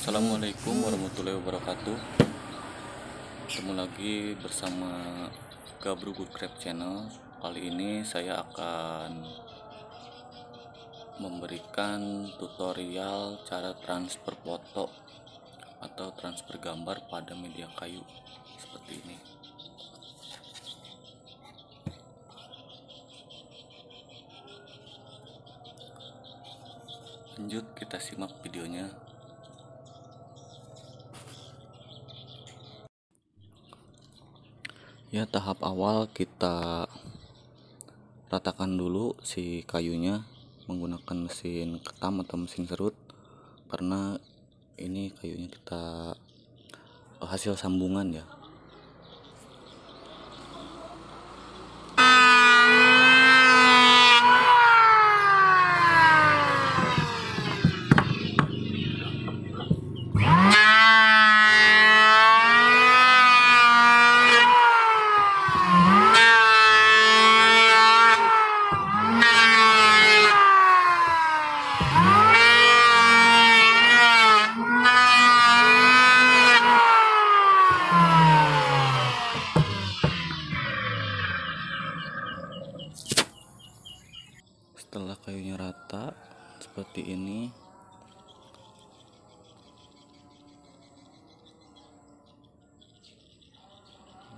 Assalamualaikum warahmatullahi wabarakatuh. Ketemu lagi bersama Gabru Good Crab Channel. Kali ini saya akan Memberikan tutorial cara transfer foto Atau transfer gambar pada media kayu Seperti ini. Lanjut kita simak videonya ya tahap awal kita ratakan dulu si kayunya menggunakan mesin ketam atau mesin serut. Karena ini kayunya kita hasil sambungan ya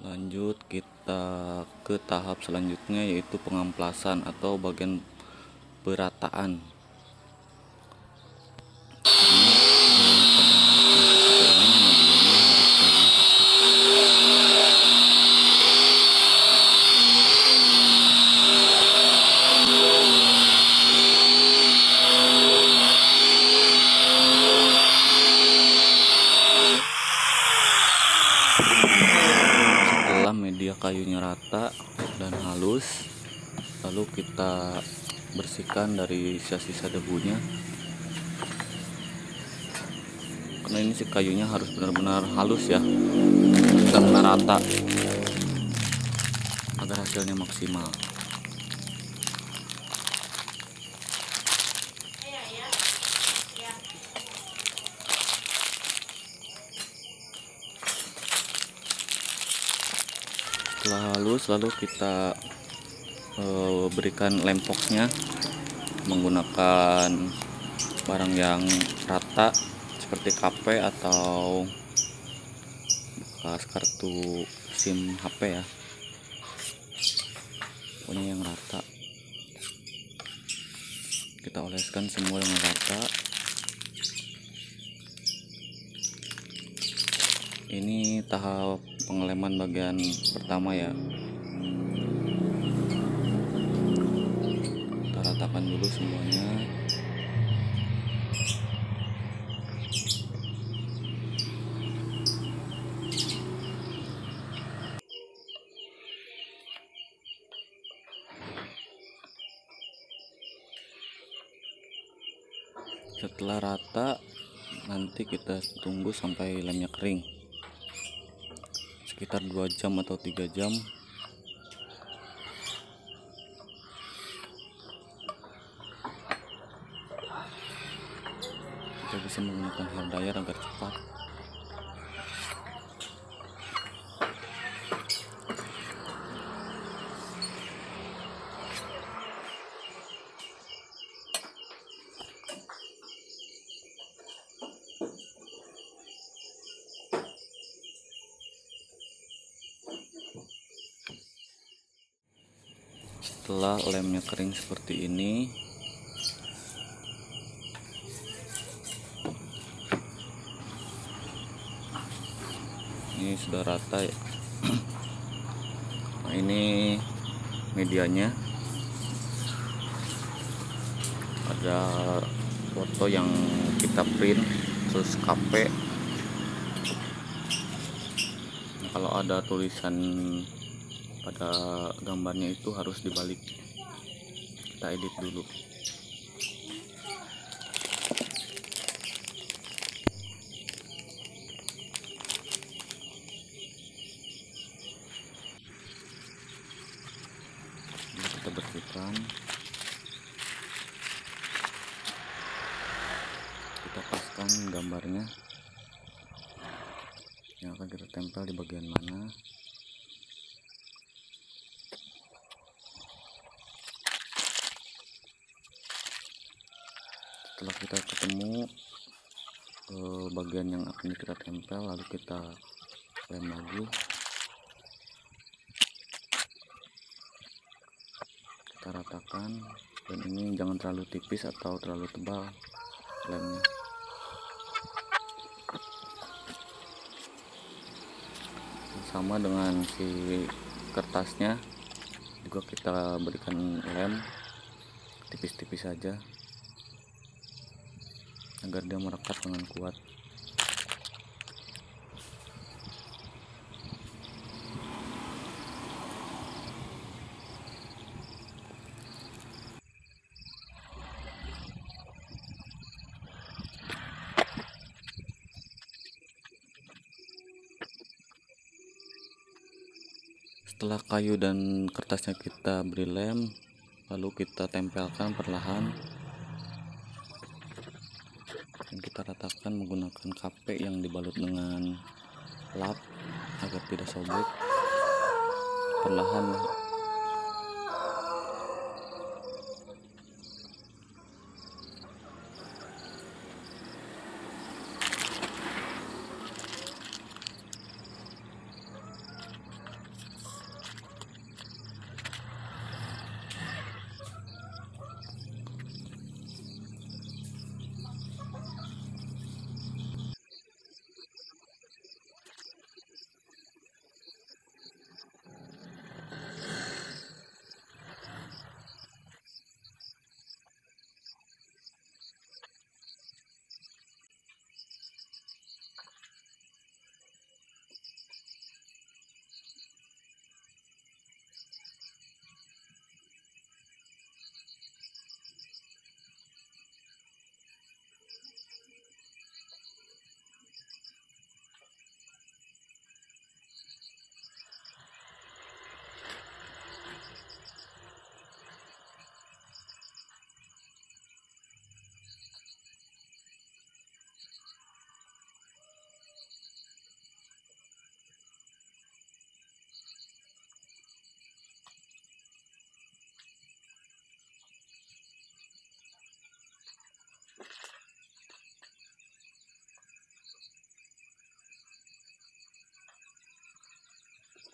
lanjut kita ke tahap selanjutnya yaitu pengamplasan atau bagian perataan setelah media kayunya rata dan halus lalu kita bersihkan dari sisa-sisa debunya. Karena ini si kayunya harus benar-benar halus ya benar rata agar hasilnya maksimal setelah halus lalu kita uh, berikan lempoknya menggunakan barang yang rata seperti KP atau bekas kartu SIM HP ya. Pokoknya yang rata. Kita oleskan semua dengan rata. Ini tahap pengeleman bagian pertama ya dulu semuanya. Setelah rata nanti kita tunggu sampai lemnya kering. Sekitar 2 jam atau 3 jam kita bisa menggunakan dryer agar cepat. Setelah lemnya kering seperti ini ini sudah rata ya. Nah ini medianya. Ada foto yang kita print terus KP nah, kalau ada tulisan pada gambarnya itu harus dibalik. Kita edit dulu Bersihkan. Kita paskan gambarnya yang akan kita tempel di bagian mana. Setelah kita ketemu eh, bagian yang akan kita tempel lalu kita lem lagi kita ratakan. Dan ini jangan terlalu tipis atau terlalu tebal lemnya. Sama dengan si kertasnya juga kita berikan lem tipis-tipis saja agar dia merekat dengan kuat setelah kayu dan kertasnya kita beri lem lalu kita tempelkan perlahan. Dan kita ratakan menggunakan kape yang dibalut dengan lap agar tidak sobek. Perlahan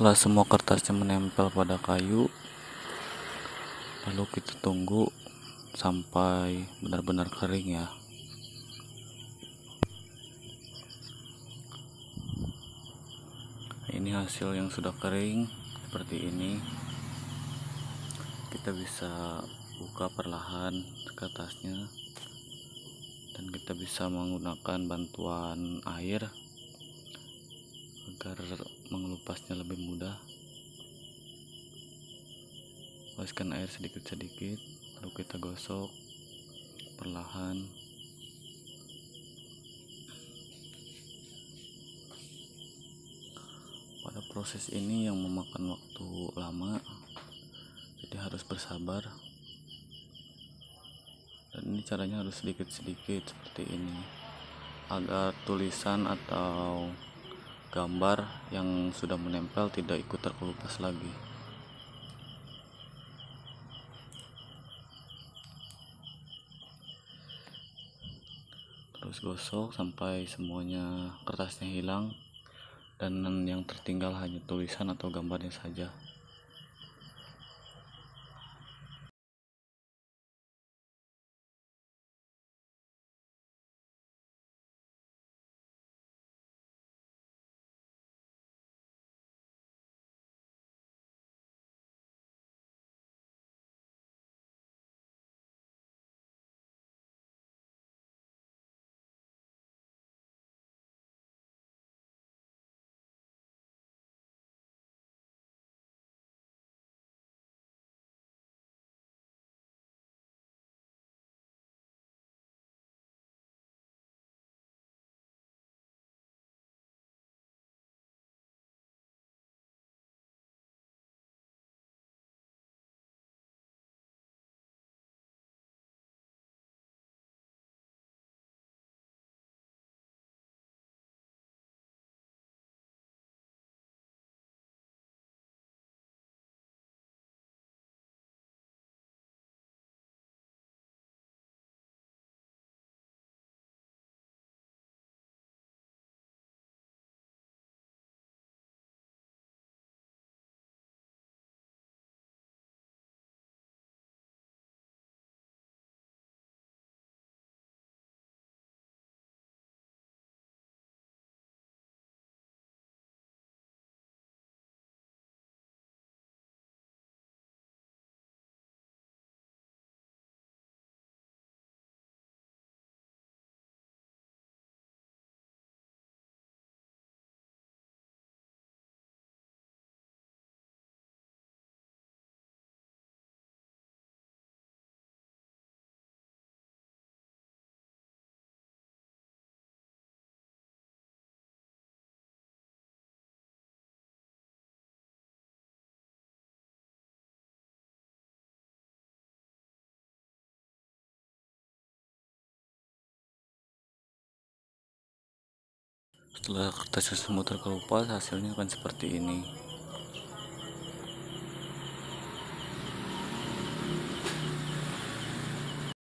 setelah semua kertasnya menempel pada kayu lalu kita tunggu sampai benar-benar kering ya. Ini hasil yang sudah kering seperti ini. Kita bisa buka perlahan kertasnya dan kita bisa menggunakan bantuan air agar mengelupasnya lebih mudah. Oleskan air sedikit-sedikit lalu kita gosok perlahan. Pada proses ini yang memakan waktu lama jadi harus bersabar. Dan ini caranya harus sedikit-sedikit seperti ini. Agar tulisan atau gambar yang sudah menempel tidak ikut terkelupas lagi. Terus gosok sampai semuanya kertasnya hilang. Dan yang tertinggal hanya tulisan atau gambarnya saja setelah kertas semua terkelupas hasilnya akan seperti ini